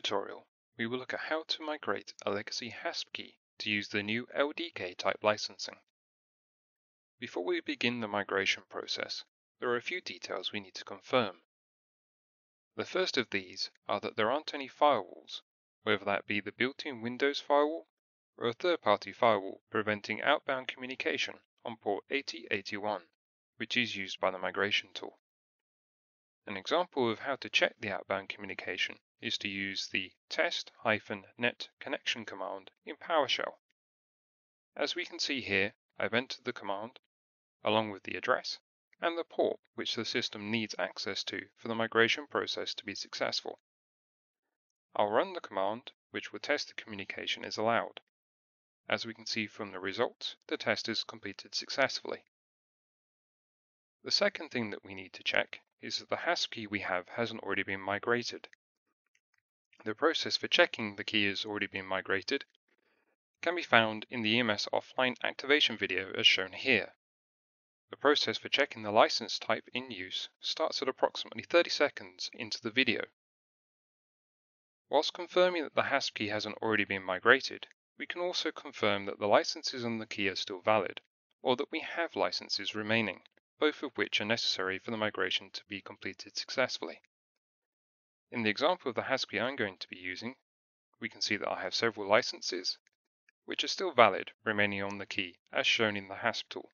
tutorial, we will look at how to migrate a legacy hasp key to use the new LDK type licensing. Before we begin the migration process, there are a few details we need to confirm. The first of these are that there aren't any firewalls, whether that be the built-in Windows firewall or a third-party firewall preventing outbound communication on port 8081, which is used by the migration tool. An example of how to check the outbound communication is to use the test-net connection command in PowerShell. As we can see here, I've entered the command, along with the address, and the port which the system needs access to for the migration process to be successful. I'll run the command, which will test the communication is allowed. As we can see from the results, the test is completed successfully. The second thing that we need to check is that the hasp key we have hasn't already been migrated. The process for checking the key has already been migrated can be found in the EMS offline activation video as shown here. The process for checking the license type in use starts at approximately 30 seconds into the video. Whilst confirming that the hasp key hasn't already been migrated, we can also confirm that the licenses on the key are still valid, or that we have licenses remaining, both of which are necessary for the migration to be completed successfully. In the example of the hasp key I'm going to be using, we can see that I have several licenses, which are still valid, remaining on the key, as shown in the hasp tool.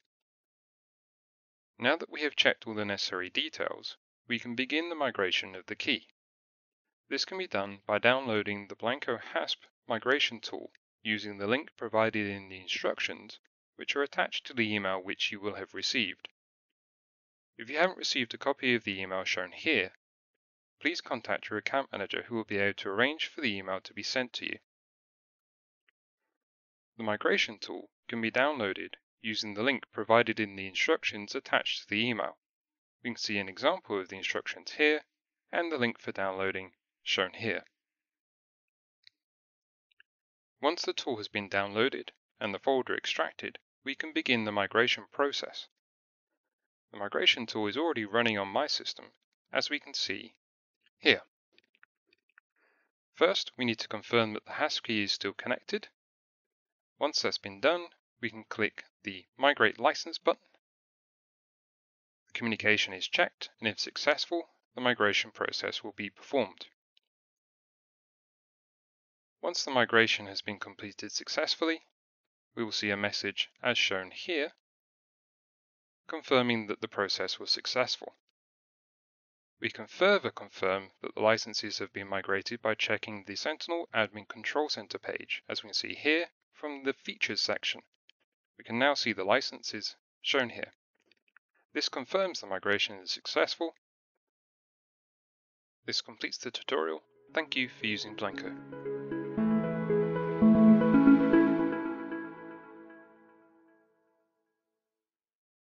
Now that we have checked all the necessary details, we can begin the migration of the key. This can be done by downloading the Blancco hasp migration tool using the link provided in the instructions, which are attached to the email which you will have received. If you haven't received a copy of the email shown here, please contact your account manager who will be able to arrange for the email to be sent to you. The migration tool can be downloaded using the link provided in the instructions attached to the email. We can see an example of the instructions here and the link for downloading shown here. Once the tool has been downloaded and the folder extracted, we can begin the migration process. The migration tool is already running on my system, as we can see here. First, we need to confirm that the hasp key is still connected. Once that's been done, we can click the Migrate License button. The communication is checked, and if successful, the migration process will be performed. Once the migration has been completed successfully, we will see a message as shown here, confirming that the process was successful. We can further confirm that the licenses have been migrated by checking the Sentinel Admin Control Center page, as we can see here from the Features section. We can now see the licenses shown here. This confirms the migration is successful. This completes the tutorial. Thank you for using Blancco.